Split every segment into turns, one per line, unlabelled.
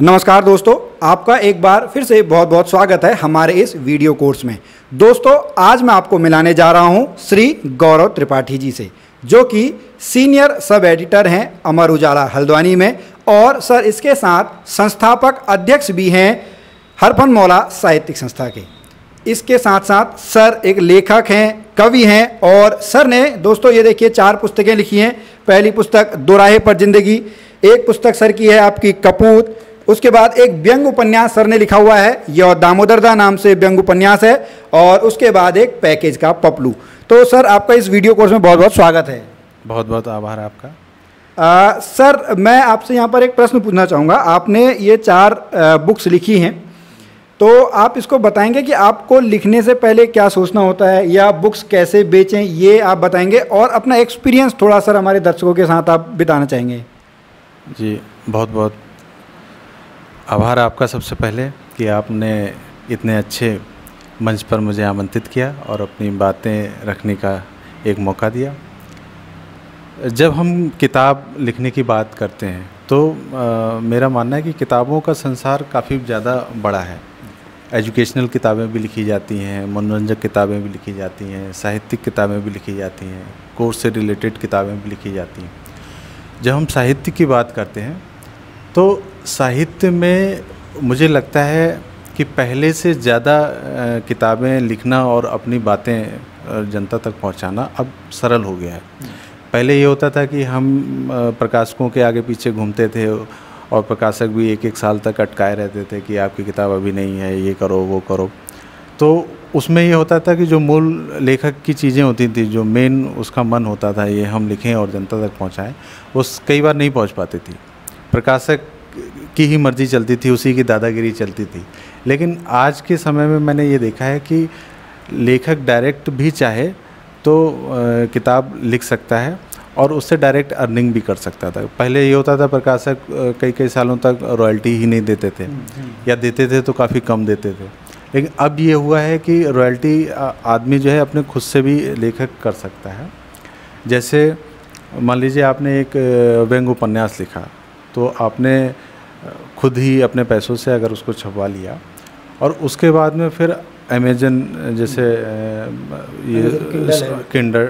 नमस्कार दोस्तों, आपका एक बार फिर से बहुत बहुत स्वागत है हमारे इस वीडियो कोर्स में। दोस्तों, आज मैं आपको मिलाने जा रहा हूँ श्री गौरव त्रिपाठी जी से, जो कि सीनियर सब एडिटर हैं अमर उजाला हल्द्वानी में और सर इसके साथ संस्थापक अध्यक्ष भी हैं हरफन मौला साहित्यिक संस्था के। इसके साथ साथ सर एक लेखक हैं, कवि हैं और सर ने दोस्तों ये देखिए चार पुस्तकें लिखी हैं। पहली पुस्तक, दोराहे पर ज़िंदगी, एक पुस्तक सर की है आपकी कपूत उसके बाद एक व्यंग उपन्यास सर ने लिखा हुआ है। यह दामोदरदा नाम से व्यंग उपन्यास है और उसके बाद एक पैकेज का पपलू। तो सर आपका इस वीडियो कोर्स में बहुत बहुत स्वागत है।
बहुत बहुत आभार आपका।
आ, सर मैं आपसे यहाँ पर एक प्रश्न पूछना चाहूँगा। आपने ये चार आ, बुक्स लिखी हैं। तो आप इसको बताएँगे कि आपको लिखने से पहले क्या सोचना होता है या बुक्स कैसे बेचें ये आप बताएँगे और अपना एक्सपीरियंस थोड़ा सर हमारे दर्शकों के साथ आप बिताना चाहेंगे।
जी बहुत बहुत आभार आपका सबसे पहले कि आपने इतने अच्छे मंच पर मुझे आमंत्रित किया और अपनी बातें रखने का एक मौका दिया। जब हम किताब लिखने की बात करते हैं तो आ, मेरा मानना है कि किताबों का संसार काफ़ी ज़्यादा बड़ा है। एजुकेशनल किताबें भी लिखी जाती हैं मनोरंजक किताबें भी लिखी जाती हैं साहित्यिक किताबें भी लिखी जाती हैं कोर्स से रिलेटेड किताबें भी लिखी जाती हैं। जब हम साहित्य की बात करते हैं तो साहित्य में मुझे लगता है कि पहले से ज़्यादा किताबें लिखना और अपनी बातें जनता तक पहुंचाना अब सरल हो गया है। पहले ये होता था कि हम प्रकाशकों के आगे पीछे घूमते थे और प्रकाशक भी एक एक साल तक अटकाए रहते थे कि आपकी किताब अभी नहीं है, ये करो, वो करो। तो उसमें ये होता था कि जो मूल लेखक की चीज़ें होती थी, जो मेन उसका मन होता था, ये हम लिखें और जनता तक पहुँचाएँ, वो कई बार नहीं पहुँच पाती थी। प्रकाशक की ही मर्ज़ी चलती थी उसी की दादागिरी चलती थी। लेकिन आज के समय में मैंने ये देखा है कि लेखक डायरेक्ट भी चाहे तो आ, किताब लिख सकता है और उससे डायरेक्ट अर्निंग भी कर सकता था। पहले ये होता था प्रकाशक कई कई सालों तक रॉयल्टी ही नहीं देते थे हम्म, हम्म। या देते थे तो काफ़ी कम देते थे। लेकिन अब ये हुआ है कि रॉयल्टी आदमी जो है अपने खुद से भी लेखक कर सकता है। जैसे मान लीजिए आपने एक व्यंग उपन्यास लिखा तो आपने खुद ही अपने पैसों से अगर उसको छपवा लिया और उसके बाद में फिर अमेजन जैसे ये किंडर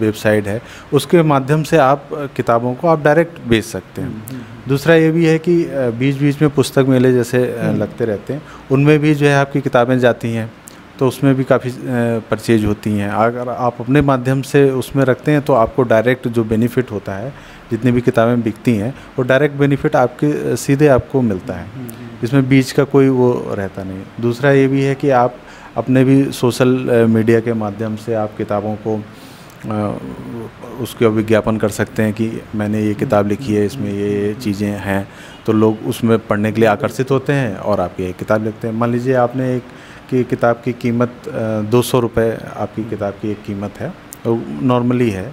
वेबसाइट है उसके माध्यम से आप किताबों को आप डायरेक्ट बेच सकते हैं हम्म, हम्म। दूसरा ये भी है कि बीच बीच में पुस्तक मेले जैसे हम्म। लगते रहते हैं उनमें भी जो है आपकी किताबें जाती हैं तो उसमें भी काफ़ी परचेज होती हैं अगर आप अपने माध्यम से उसमें रखते हैं तो आपको डायरेक्ट जो बेनिफिट होता है जितनी भी किताबें बिकती हैं वो डायरेक्ट बेनिफिट आपके सीधे आपको मिलता है। हम्म, हम्म, हम्म। इसमें बीच का कोई वो रहता नहीं। दूसरा ये भी है कि आप अपने भी सोशल मीडिया के माध्यम से आप किताबों को उसका विज्ञापन कर सकते हैं कि मैंने ये किताब लिखी है इसमें ये ये चीज़ें हैं। तो लोग उसमें पढ़ने के लिए आकर्षित होते हैं और आप ये किताब लिखते हैं। मान लीजिए आपने एक कि किताब की कीमत दो सौ रुपये आपकी किताब की एक कीमत है नॉर्मली है।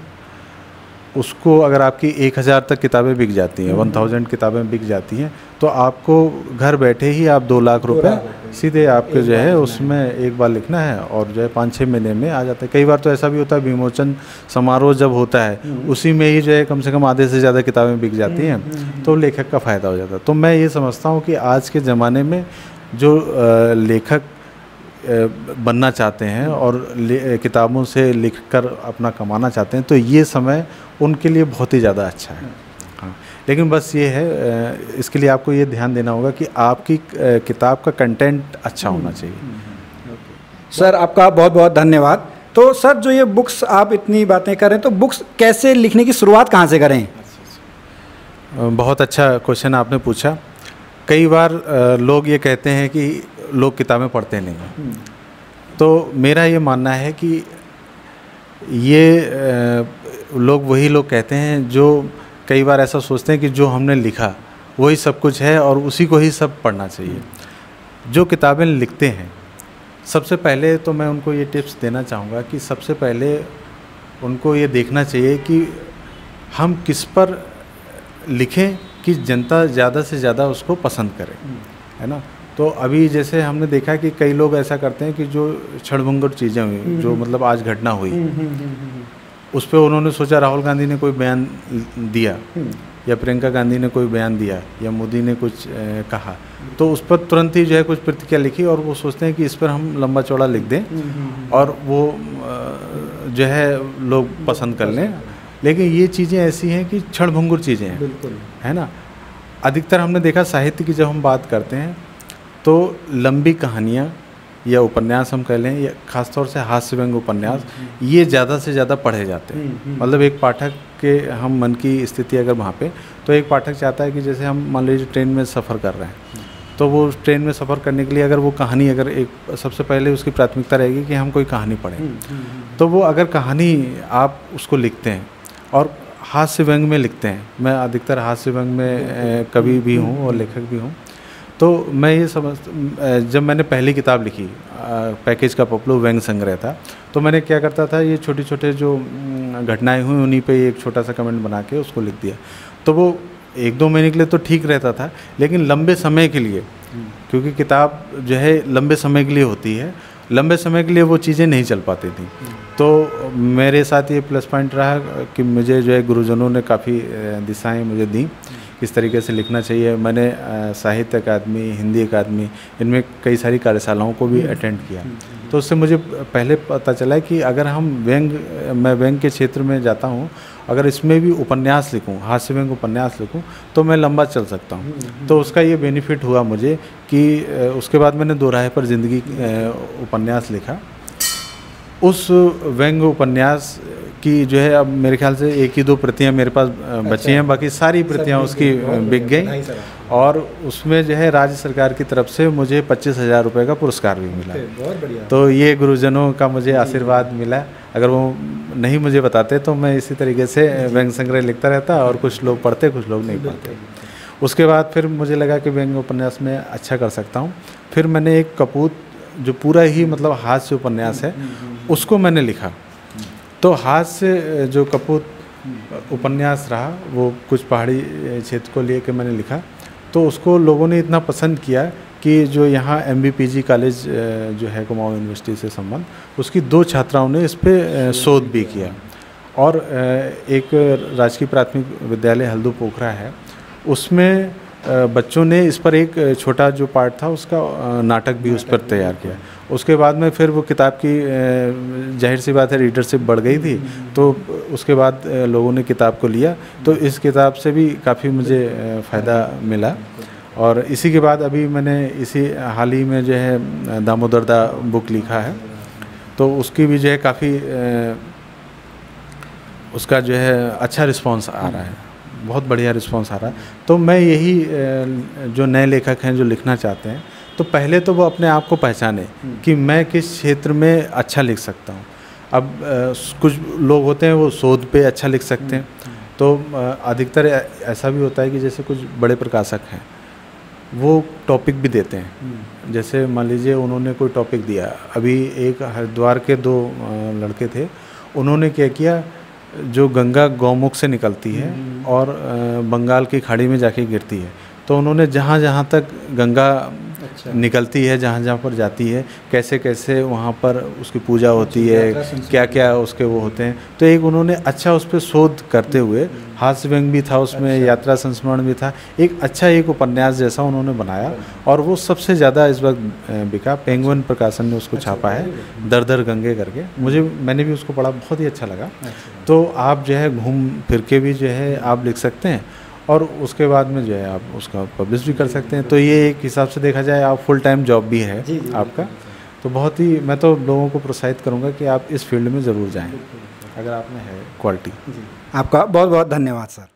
उसको अगर आपकी एक हज़ार तक किताबें बिक जाती हैं वन थाउज़ेंड किताबें बिक जाती हैं तो आपको घर बैठे ही आप दो लाख रुपए सीधे आपके जो है उसमें एक बार लिखना है और जो है पाँच छः महीने में आ जाता है। कई बार तो ऐसा भी होता है विमोचन समारोह जब होता है हम्म। उसी में ही जो है कम से कम आधे से ज़्यादा किताबें बिक जाती हैं हम्म, हम्म, तो लेखक का फ़ायदा हो जाता है। तो मैं ये समझता हूँ कि आज के ज़माने में जो लेखक बनना चाहते हैं और किताबों से लिखकर अपना कमाना चाहते हैं तो ये समय उनके लिए बहुत ही ज़्यादा अच्छा है। हाँ। लेकिन बस ये है इसके लिए आपको ये ध्यान देना होगा कि आपकी किताब का कंटेंट अच्छा होना चाहिए।
सर आपका बहुत बहुत धन्यवाद। तो सर जो ये बुक्स आप इतनी बातें करें तो बुक्स कैसे लिखने की शुरुआत कहाँ से करें?
बहुत अच्छा क्वेश्चन आपने पूछा। कई बार लोग ये कहते हैं कि लोग किताबें पढ़ते नहीं हैं। हम्म। तो मेरा ये मानना है कि ये लोग वही लोग कहते हैं जो कई बार ऐसा सोचते हैं कि जो हमने लिखा वही सब कुछ है और उसी को ही सब पढ़ना चाहिए। जो किताबें लिखते हैं सबसे पहले तो मैं उनको ये टिप्स देना चाहूँगा कि सबसे पहले उनको ये देखना चाहिए कि हम किस पर लिखें कि जनता ज़्यादा से ज़्यादा उसको पसंद करे है ना? तो अभी जैसे हमने देखा कि कई लोग ऐसा करते हैं कि जो क्षणभंगुर चीज़ें हुई हम्म, जो हम्म। मतलब आज घटना हुई। हम्म, उस पर उन्होंने सोचा राहुल गांधी ने कोई बयान दिया या प्रियंका गांधी ने कोई बयान दिया या मोदी ने कुछ ए, कहा। तो उस पर तुरंत ही जो है कुछ प्रतिक्रिया लिखी और वो सोचते हैं कि इस पर हम लंबा चौड़ा लिख दें और वो जो है लोग पसंद कर लें। लेकिन ये चीज़ें ऐसी हैं कि क्षण भंगुर चीज़ें हैं।
बिल्कुल।
है ना? अधिकतर हमने देखा साहित्य की जब हम बात करते हैं तो लंबी कहानियाँ या उपन्यास हम कह लें या खासतौर से हास्य व्यंग उपन्यास ये ज़्यादा से ज़्यादा पढ़े जाते हैं। मतलब एक पाठक के हम मन की स्थिति अगर वहाँ पे तो एक पाठक चाहता है कि जैसे हम मान लीजिए ट्रेन में सफ़र कर रहे हैं तो वो ट्रेन में सफ़र करने के लिए अगर वो कहानी अगर एक सबसे पहले उसकी प्राथमिकता रहेगी कि हम कोई कहानी पढ़ें। तो वो अगर कहानी आप उसको लिखते हैं और हास्य व्यंग में लिखते हैं मैं अधिकतर हास्य व्यंग में कवि भी हूँ और लेखक भी हूँ तो मैं ये समझ जब मैंने पहली किताब लिखी पैकेज का पपलू व्यंग संग्रह था तो मैंने क्या करता था ये छोटे छोटे जो घटनाएँ हुई उन्हीं पे एक छोटा सा कमेंट बना के उसको लिख दिया। तो वो एक दो महीने के लिए तो ठीक रहता था लेकिन लंबे समय के लिए क्योंकि किताब जो है लंबे समय के लिए होती है लंबे समय के लिए वो चीज़ें नहीं चल पाती थी। तो मेरे साथ ये प्लस पॉइंट रहा कि मुझे जो है गुरुजनों ने काफ़ी दिशाएँ मुझे दी किस तरीके से लिखना चाहिए। मैंने साहित्य अकादमी हिंदी अकादमी इनमें कई सारी कार्यशालाओं को भी अटेंड किया। तो उससे मुझे पहले पता चला कि अगर हम व्यंग मैं व्यंग के क्षेत्र में जाता हूँ अगर इसमें भी उपन्यास लिखूँ हास्य व्यंग उपन्यास लिखूँ तो मैं लंबा चल सकता हूँ। तो उसका ये बेनिफिट हुआ मुझे कि उसके बाद मैंने दोराहे पर ज़िंदगी उपन्यास लिखा। उस व्यंग उपन्यास की जो है अब मेरे ख्याल से एक ही दो प्रतियाँ मेरे पास अच्छा। बची हैं बाकी सारी प्रतियाँ उसकी बिक गई। और उसमें जो है राज्य सरकार की तरफ़ से मुझे पच्चीस हज़ार रुपये का पुरस्कार भी मिला। तो ये गुरुजनों का मुझे आशीर्वाद मिला। अगर वो नहीं मुझे बताते तो मैं इसी तरीके से व्यंग संग्रह लिखता रहता और कुछ लोग पढ़ते कुछ लोग नहीं पढ़ते। उसके बाद फिर मुझे लगा कि व्यंग उपन्यास में अच्छा कर सकता हूँ। फिर मैंने एक कपूत जो पूरा ही मतलब हाथ से उपन्यास है हम्म, हम्म, हम्म। उसको मैंने लिखा। तो हाथ से जो कपूत उपन्यास रहा वो कुछ पहाड़ी क्षेत्र को लिए मैंने लिखा। तो उसको लोगों ने इतना पसंद किया कि जो यहाँ MBPG कॉलेज जो है कुमाऊँ यूनिवर्सिटी से संबंध, उसकी दो छात्राओं ने इस पर शोध भी किया। और एक राजकीय प्राथमिक विद्यालय हल्दू पोखरा है, उसमें बच्चों ने इस पर एक छोटा जो पार्ट था, उसका नाटक भी उस पर तैयार किया। उसके बाद में फिर वो किताब की ज़ाहिर सी बात है रीडरशिप बढ़ गई थी तो उसके बाद लोगों ने किताब को लिया तो इस किताब से भी काफ़ी मुझे फ़ायदा मिला। और इसी के बाद अभी मैंने इसी, हाल ही में जो है, दामोदर दा बुक लिखा है तो उसकी भी जो है काफ़ी उसका जो है अच्छा रिस्पांस आ रहा है बहुत बढ़िया रिस्पांस आ रहा है तो मैं यही जो नए लेखक हैं जो लिखना चाहते हैं तो पहले तो वो अपने आप को पहचाने। कि मैं किस क्षेत्र में अच्छा लिख सकता हूँ अब कुछ लोग होते हैं वो शोध पे अच्छा लिख सकते हैं। तो अधिकतर ऐसा भी होता है कि जैसे कुछ बड़े प्रकाशक हैं वो टॉपिक भी देते हैं। जैसे मान लीजिए उन्होंने कोई टॉपिक दिया। अभी एक हरिद्वार के दो लड़के थे। उन्होंने क्या किया? जो गंगा गौमुख से निकलती है और बंगाल की खाड़ी में जाके गिरती है। तो उन्होंने जहाँ जहाँ तक गंगा अच्छा। निकलती है जहाँ जहाँ पर जाती है। कैसे कैसे वहाँ पर उसकी पूजा अच्छा, होती है क्या क्या उसके वो होते हैं। तो एक उन्होंने अच्छा उस पर शोध करते हुए हास्य व्यंग भी था उसमें अच्छा। यात्रा संस्मरण भी था। एक अच्छा एक उपन्यास जैसा उन्होंने बनाया और वो सबसे ज़्यादा इस वक्त बिका। पेंगुइन प्रकाशन ने उसको अच्छा, छापा है दर दर गंगे करके। मुझे मैंने भी उसको पढ़ा बहुत ही अच्छा लगा। अच्छा। तो आप जो है घूम फिर के भी जो है आप लिख सकते हैं। और उसके बाद में जो है आप उसका पब्लिश भी कर सकते हैं। तो ये एक हिसाब से देखा जाए आप फुल टाइम जॉब भी है जी, जी, आपका। तो बहुत ही मैं तो लोगों को प्रोत्साहित करूँगा कि आप इस फ़ील्ड में ज़रूर जाएँ अगर आप में है क्वालिटी
आपका बहुत बहुत धन्यवाद सर।